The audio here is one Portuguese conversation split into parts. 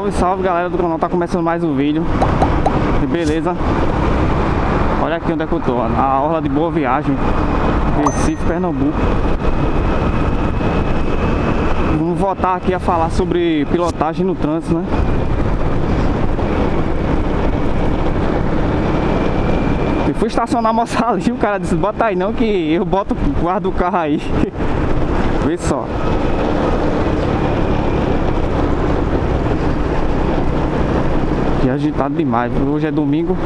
Salve, salve galera do canal, tá começando mais um vídeo. Beleza? Olha aqui onde é que eu tô, a Orla de Boa Viagem Recife, Pernambuco. Vamos voltar aqui a falar sobre pilotagem no trânsito, né? Eu fui estacionar a moça ali, o cara disse, bota aí não que eu boto, guardo o carro aí. Vê só agitado demais. Hoje é domingo.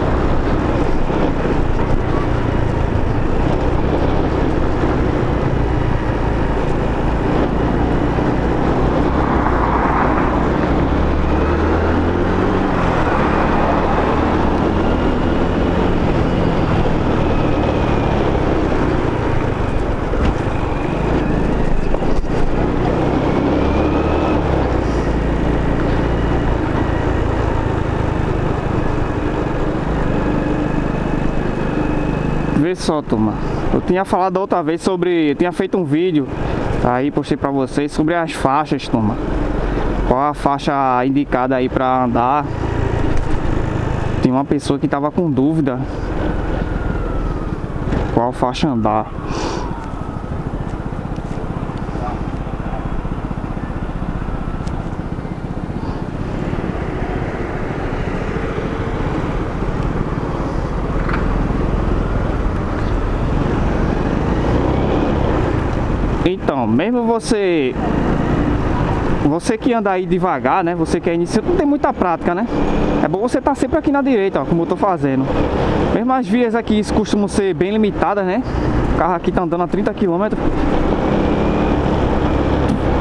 Vê só, turma. Eu tinha falado outra vez sobre. Eu tinha feito um vídeo. Tá aí, postei pra vocês sobre as faixas, turma. Qual a faixa indicada aí pra andar. Tem uma pessoa que tava com dúvida. Qual faixa andar. Então, mesmo você você que anda aí devagar, né? Você que é iniciante, não tem muita prática, né? É bom você estar tá sempre aqui na direita, ó, como eu tô fazendo. Mesmo as vias aqui costumam ser bem limitadas, né? O carro aqui tá andando a 30 km.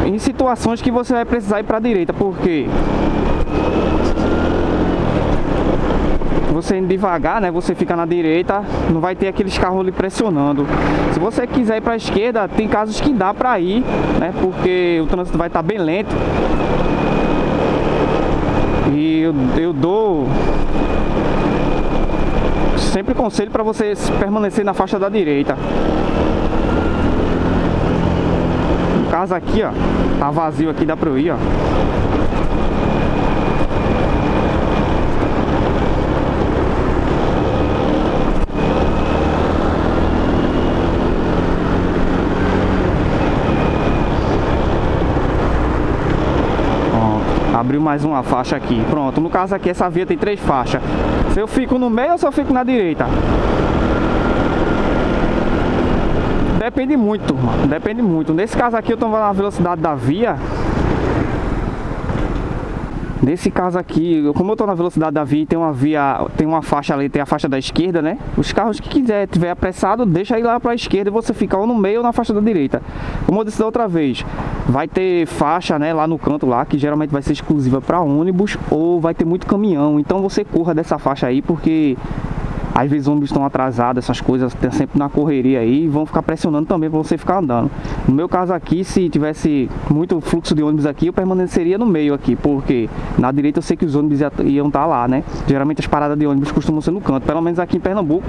Em situações que você vai precisar ir para a direita, porque você indo devagar, né? Você fica na direita, não vai ter aqueles carros lhe pressionando. Se você quiser ir para a esquerda, tem casos que dá para ir, né? Porque o trânsito vai estar tá bem lento. E eu, eu dou sempre conselho para você permanecer na faixa da direita. No caso aqui, ó, tá vazio aqui, dá para ir, ó. Abriu mais uma faixa aqui. Pronto, no caso aqui essa via tem três faixas. Se eu fico no meio ou se eu fico na direita? Depende muito, mano. Depende muito. Nesse caso aqui eu tô na velocidade da via. Nesse caso aqui, como eu tô na velocidade da via, tem uma via, tem uma faixa ali, tem a faixa da esquerda, né? Os carros que quiser, tiver apressado, deixa ir lá para a esquerda e você fica ou no meio ou na faixa da direita. Como eu disse da outra vez, vai ter faixa, né, lá no canto lá, que geralmente vai ser exclusiva para ônibus ou vai ter muito caminhão. Então você corra dessa faixa aí, porque às vezes ônibus estão atrasados, essas coisas tem sempre na correria aí e vão ficar pressionando também para você ficar andando. No meu caso aqui, se tivesse muito fluxo de ônibus aqui, eu permaneceria no meio aqui, porque na direita eu sei que os ônibus iam estar tá lá, né? Geralmente as paradas de ônibus costumam ser no canto, pelo menos aqui em Pernambuco,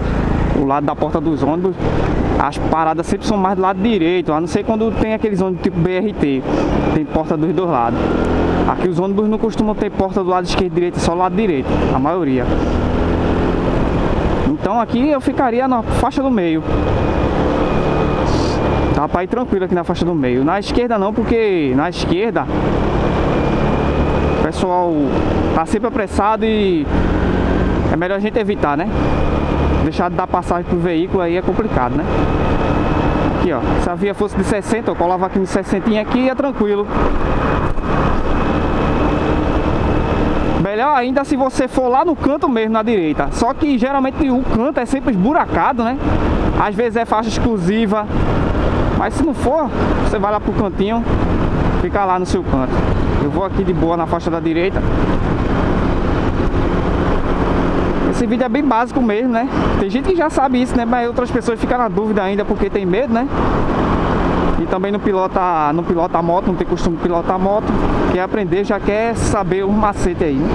o lado da porta dos ônibus, as paradas sempre são mais do lado direito, a não ser quando tem aqueles ônibus tipo BRT, tem porta dos dois lados. Aqui os ônibus não costumam ter porta do lado esquerdo e direito, só do lado direito, a maioria. Então aqui eu ficaria na faixa do meio. Tá para ir tranquilo aqui na faixa do meio. Na esquerda não, porque na esquerda o pessoal tá sempre apressado e é melhor a gente evitar, né? Deixar de dar passagem pro veículo aí é complicado, né? Aqui, ó. Se a via fosse de 60, eu colava aqui no 60 aqui e é tranquilo. Melhor ainda se você for lá no canto mesmo, na direita. Só que geralmente o canto é sempre esburacado, né? Às vezes é faixa exclusiva. Mas se não for, você vai lá pro cantinho, fica lá no seu canto. Eu vou aqui de boa na faixa da direita. Esse vídeo é bem básico mesmo, né? Tem gente que já sabe isso, né? Mas outras pessoas ficam na dúvida ainda porque tem medo, né? E também não pilota, não pilota a moto, não tem costume de pilotar a moto. Quer aprender, já quer saber um macete aí, né?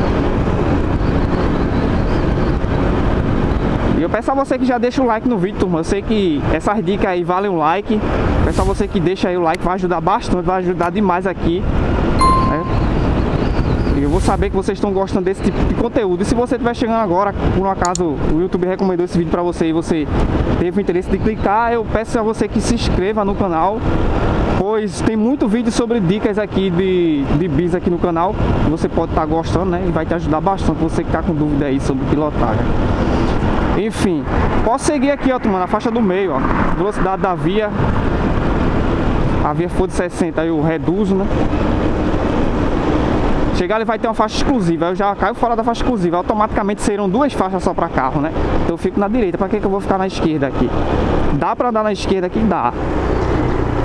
E eu peço a você que já deixa o like no vídeo, turma. Eu sei que essas dicas aí valem um like. Peço a você que deixa aí o like, vai ajudar bastante, vai ajudar demais aqui. Eu vou saber que vocês estão gostando desse tipo de conteúdo. E se você estiver chegando agora, por um acaso o YouTube recomendou esse vídeo para você e você teve o interesse de clicar, eu peço a você que se inscreva no canal pois tem muito vídeo sobre dicas aqui de, de bis aqui no canal você pode estar tá gostando, né? E vai te ajudar bastante você que está com dúvida aí sobre pilotagem enfim, posso seguir aqui, ó, turma, na faixa do meio, ó velocidade da via a via for de 60 eu reduzo, né? Chegar ele vai ter uma faixa exclusiva, eu já caio fora da faixa exclusiva, automaticamente serão duas faixas só para carro, né? Então eu fico na direita, para que, que eu vou ficar na esquerda aqui? Dá para andar na esquerda aqui? Dá.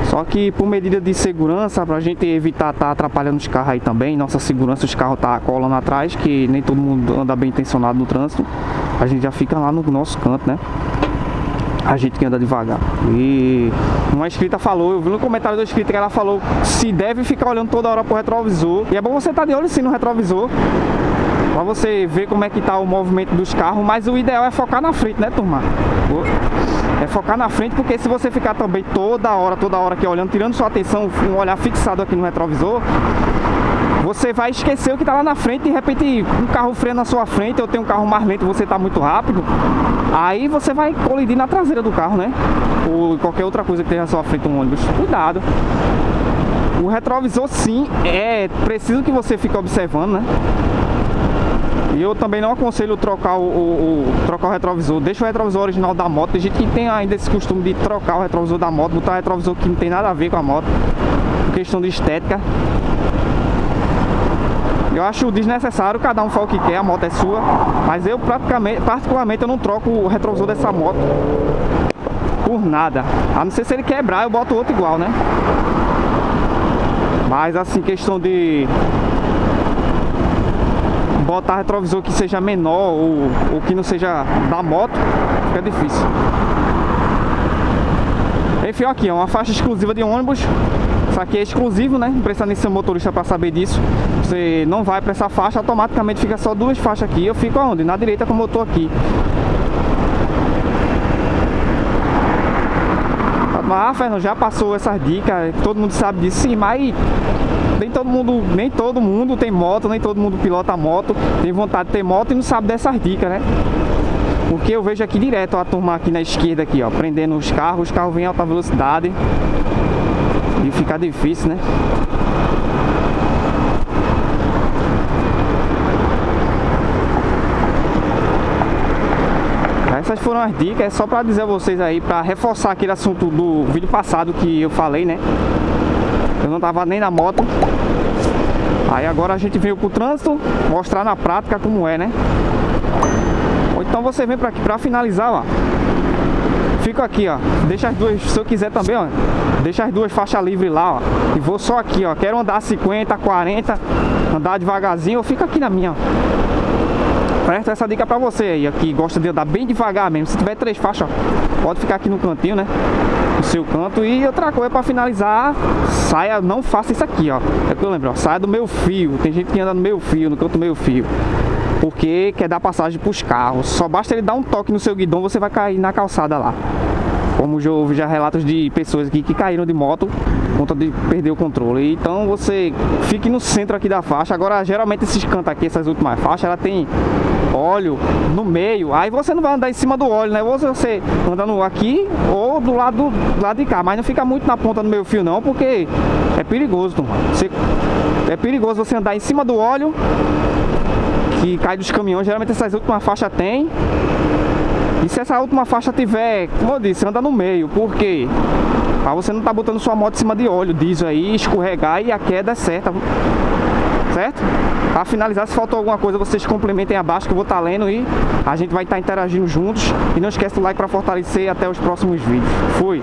Só que por medida de segurança, pra gente evitar estar tá atrapalhando os carros aí também, nossa segurança, os carros tá colando atrás, que nem todo mundo anda bem intencionado no trânsito, a gente já fica lá no nosso canto, né? A gente que anda devagar. E uma inscrita falou, eu vi no comentário da inscrita que ela falou se deve ficar olhando toda hora pro retrovisor. E é bom você estar tá de olho sim no retrovisor. Pra você ver como é que tá o movimento dos carros, mas o ideal é focar na frente, né, turma? É focar na frente, porque se você ficar também toda hora, toda hora aqui olhando, tirando sua atenção, um olhar fixado aqui no retrovisor, você vai esquecer o que está lá na frente, de repente um carro freia na sua frente, ou tem um carro mais lento e você está muito rápido, aí você vai colidir na traseira do carro, né? Ou qualquer outra coisa que tenha na sua frente, um ônibus. Cuidado. O retrovisor sim, é preciso que você fique observando, né? E eu também não aconselho trocar o, o, o, trocar o retrovisor. Deixa o retrovisor original da moto. Tem gente que tem ainda esse costume de trocar o retrovisor da moto, botar o retrovisor que não tem nada a ver com a moto. Questão de estética. Eu acho desnecessário, cada um fala o que quer, a moto é sua. Mas eu praticamente, particularmente eu não troco o retrovisor dessa moto por nada. A não ser se ele quebrar, eu boto outro igual, né? Mas assim, questão de botar retrovisor que seja menor ou, ou que não seja da moto, fica difícil. Enfim, aqui, é uma faixa exclusiva de ônibus isso aqui é exclusivo, né? Não precisa nem ser motorista para saber disso. Você não vai para essa faixa, automaticamente fica só duas faixas aqui. Eu fico aonde? Na direita como eu tô aqui. Ah, Fernando, já passou essas dicas, todo mundo sabe disso, sim, mas nem todo mundo, nem todo mundo tem moto, nem todo mundo pilota moto, tem vontade de ter moto e não sabe dessas dicas, né? Porque eu vejo aqui direto a turma aqui na esquerda aqui, ó, prendendo os carros, os carros vêm em alta velocidade. E fica difícil, né? Essas foram as dicas, é só para dizer a vocês aí, para reforçar aquele assunto do vídeo passado que eu falei, né? Eu não tava nem na moto. Aí agora a gente veio pro trânsito mostrar na prática como é, né? Ou então você vem para aqui para finalizar, ó. Fico aqui, ó. Deixa as duas, se eu quiser também, ó. Deixa as duas faixas livres lá, ó. E vou só aqui, ó. Quero andar 50, 40, andar devagarzinho, eu fico aqui na minha, ó. Essa dica pra você aí, que gosta de andar bem devagar mesmo. Se tiver três faixas, ó, pode ficar aqui no cantinho, né? No seu canto. E outra coisa pra finalizar, saia, não faça isso aqui, ó. É que eu lembro, ó. Saia do meu fio. Tem gente que anda no meu fio, no canto do meu fio porque quer dar passagem para os carros. Só basta ele dar um toque no seu guidão, você vai cair na calçada lá. Como já houve já relatos de pessoas aqui que caíram de moto por conta de perder o controle. Então você fique no centro aqui da faixa. Agora, geralmente esses cantos aqui, essas últimas faixas, ela tem óleo no meio. Aí você não vai andar em cima do óleo, né? Ou você andando aqui ou do lado, do lado de cá. Mas não fica muito na ponta do meio fio não, porque é perigoso, Você, é perigoso você andar em cima do óleo que cai dos caminhões, geralmente essas últimas faixas tem. E se essa última faixa tiver, como eu disse, anda no meio, por quê? Pra você não tá botando sua moto em cima de óleo, diesel aí, escorregar e a queda é certa. Certo? Para finalizar, se faltou alguma coisa, vocês complementem abaixo que eu vou estar tá lendo e a gente vai estar tá interagindo juntos. E não esquece o like para fortalecer até os próximos vídeos. Fui!